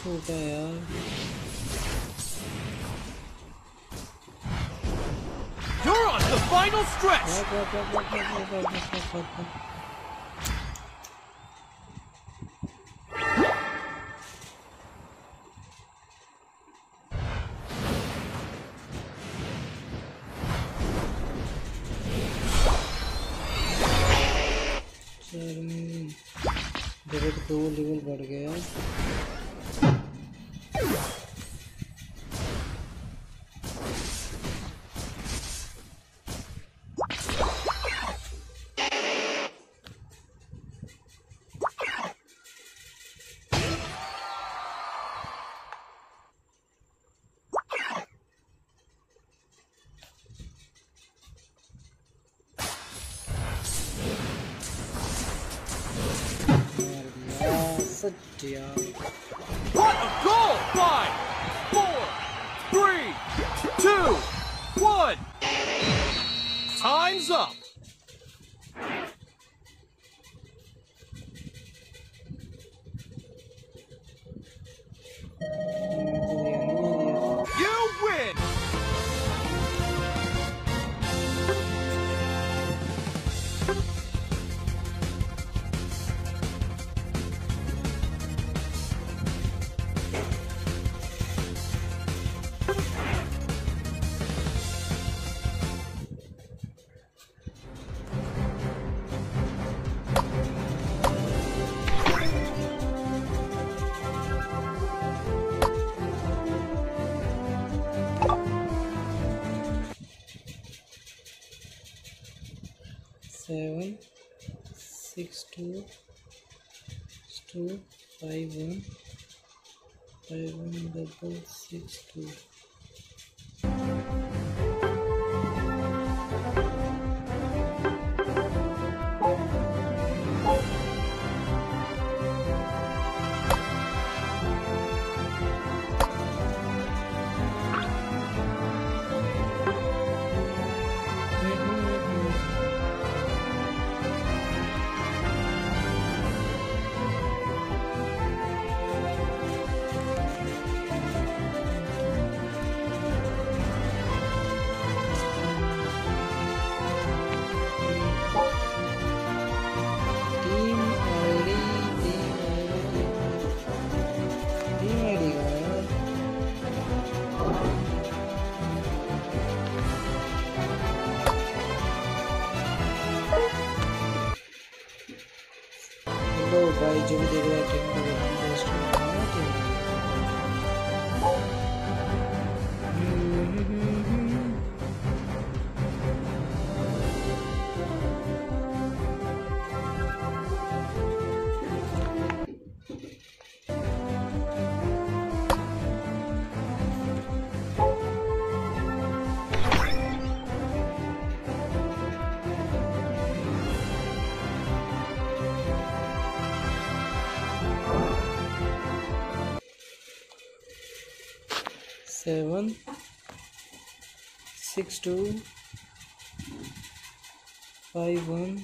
मेरा ही छोटा है यार You're on the final stretch. भाग, भाग, भाग, भाग, भाग, भाग, भाग, भाग, भाग, भाग। चल मेरे तो दो लेवल बढ़ गया What a goal! Five, seven six two two five one five one double six two भाई जो भी देख रहा है seven six two five one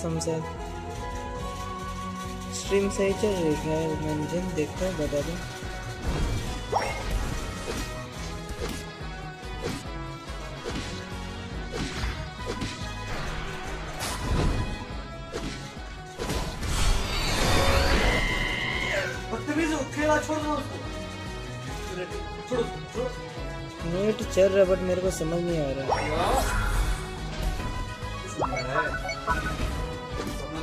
समझा स्ट्रीम सही चल रही है मंजन देखता है बता दो। बदतमीज हो खेला छोड़ दो उसको। छोड़ो छोड़ो। नेट चल रहा है बट मेरे को समझ नहीं आ रहा।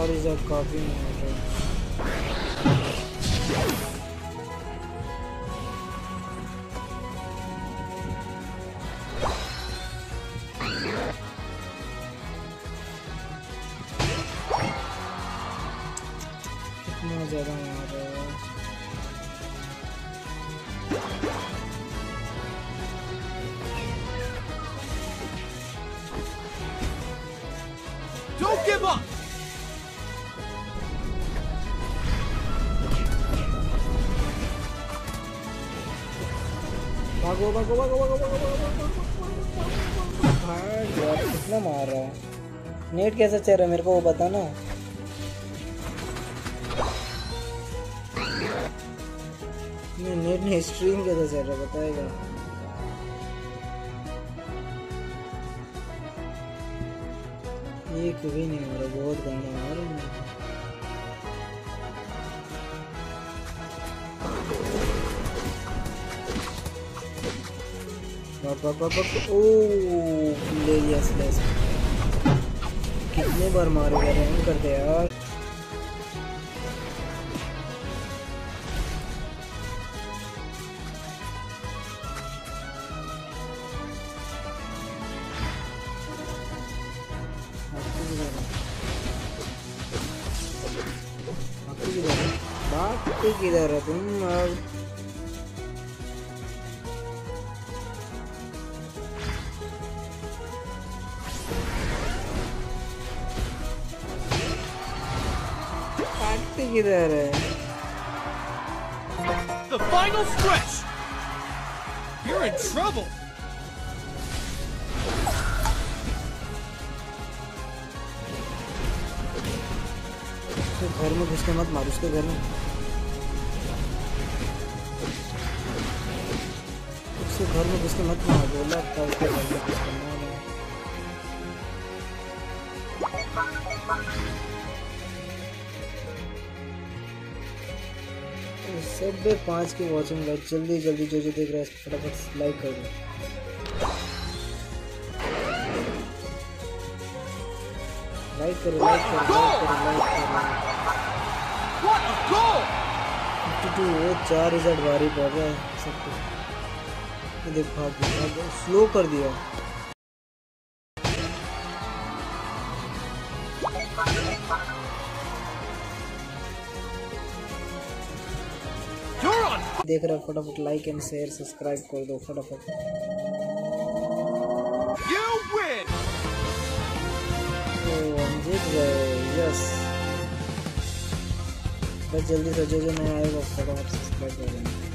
चार हज़ार काफ़ी नहीं हो भागो भागो भागो भागो भागो भागो भागो भाग मार रहा है नेट कैसा चल रहा है मेरे को वो बता ना नहीं नेट नहीं स्ट्रीम कैसा चल रहा बताएगा एक भी नहीं रहा बहुत गंदा मार ले लिया स्लैश कितने बार मारेगा रैंक करते यार। किधर है? तुम बाकी किधर है The final stretch! You're in trouble! उसके घर में घुस के मत मार उसके घर में उसके घर में घुस के मत मार बोला था उसके घर में घुस के मार सब पाँच की वॉचिंग भाई जल्दी जल्दी, जो जो देख रहा है फटाफट लाइक कर दो। लाइक करो लाइक करो लाइक करो लाइक करो। What a goal! 52 वो चार रिज़ल्ट भारी पड़ रहा है, सब कुछ। ये देख, भाग गया स्लो कर दिया। देख रहा है फटाफट लाइक एंड शेयर सब्सक्राइब कर दो फटाफट तो हम जीत गए यस बस जल्दी से जो जो नया आएगा फटाफट सब्सक्राइब कर देना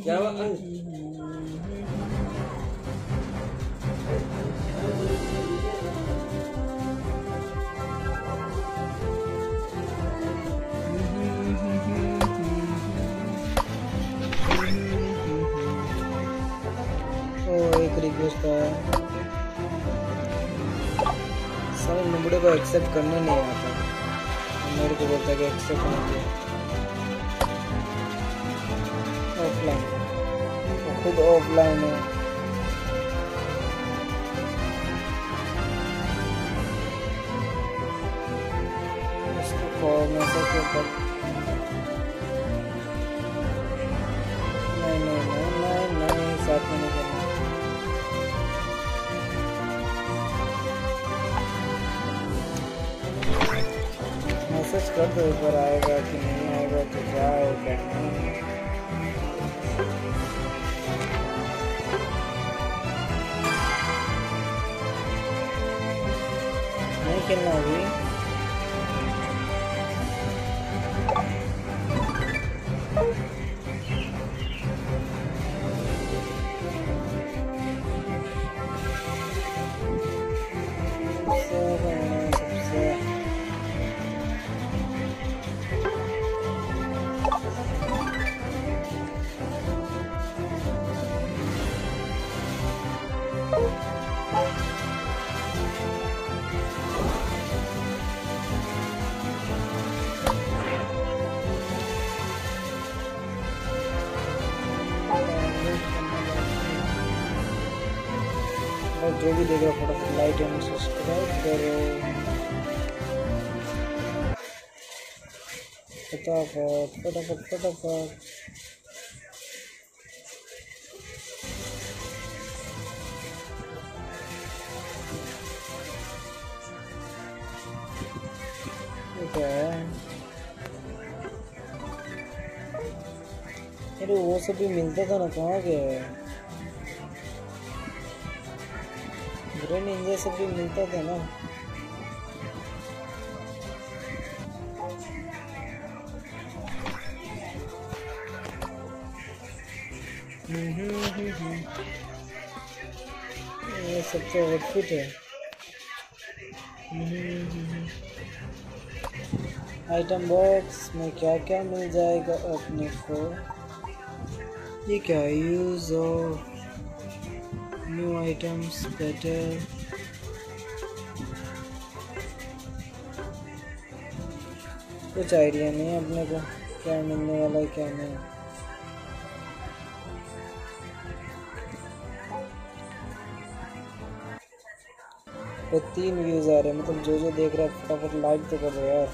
क्या एक्सेप्ट करने नहीं आता। मेरे को बोलता है कि एक्सेप्ट नहीं किया। ऑफलाइन खुद ऑफलाइन है। उसको फॉर्मेशन के ऊपर other, but I reckon I reckon I reckon. Making a और जो भी देख रहा हो फटाफट लाइक एंड सब्सक्राइब करो फटाफट फटाफट फटाफट है। अरे वो सब भी मिलता था ना कहाँ गया ग्रेन निंजा सब भी मिलता था ना। हम्म, हम्म, हम्म, हम्म। ये सब तो आउटफिट है। आइटम बॉक्स में क्या क्या मिल जाएगा अपने को? ये क्या use of new items better कुछ आइडिया नहीं है अपने को, क्या मिलने वाला है, क्या नहीं? तो तीन व्यूज़ आ रहे हैं मतलब जो जो देख रहा है, फटाफट लाइक तो कर दो यार।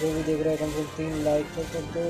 जो भी देख रहे हैं कम से कम तीन लाइक तो कर दो।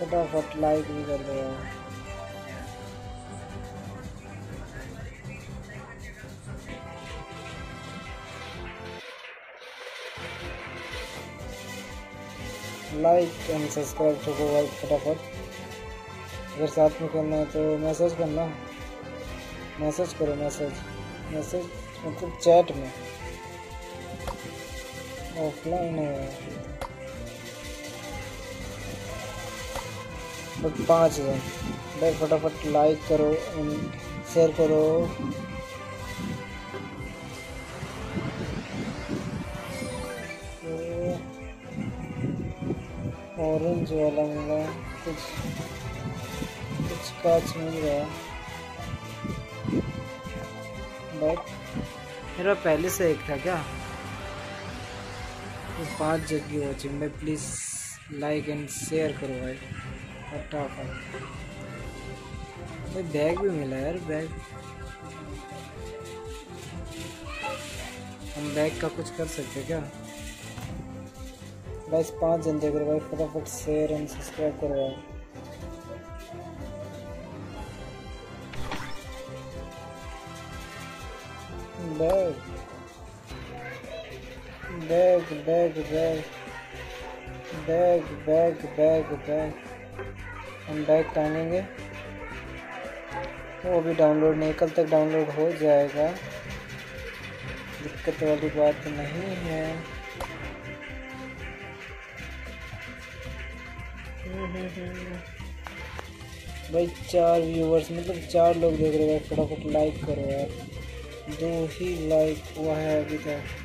फटाफट लाइक भी कर दो यार। लाइक एंड सब्सक्राइब ठोको भाई फटाफट। अगर साथ में करना है तो मैसेज करना। मैसेज करो मैसेज मैसेज मतलब चैट में। ऑफलाइन है। बस पाँच जन भाई, फटाफट लाइक करो शेयर करो। ऑरेंज वाला मिला। कुछ कुछ काच मिल गया बट मेरा पहले से एक था क्या? पाँच जगह वॉचिंग भाई प्लीज़ लाइक एंड शेयर करो भाई। फटाफट भाई बैग भी मिला यार, बैग। हम बैग का कुछ कर सकते क्या? बस पाँच जन देख रहे भाई, फटाफट शेयर एंड सब्सक्राइब करो भाई bag. Bag bag bag. Bag bag bag bag. हम बैग टांगेंगे वो अभी डाउनलोड नहीं, कल तक डाउनलोड हो जाएगा। दिक्कत वाली बात नहीं है। भाई चार व्यूवर्स मतलब चार लोग देख रहे हैं फटाफट लाइक करो यार। दो ही लाइक हुआ है अभी तक।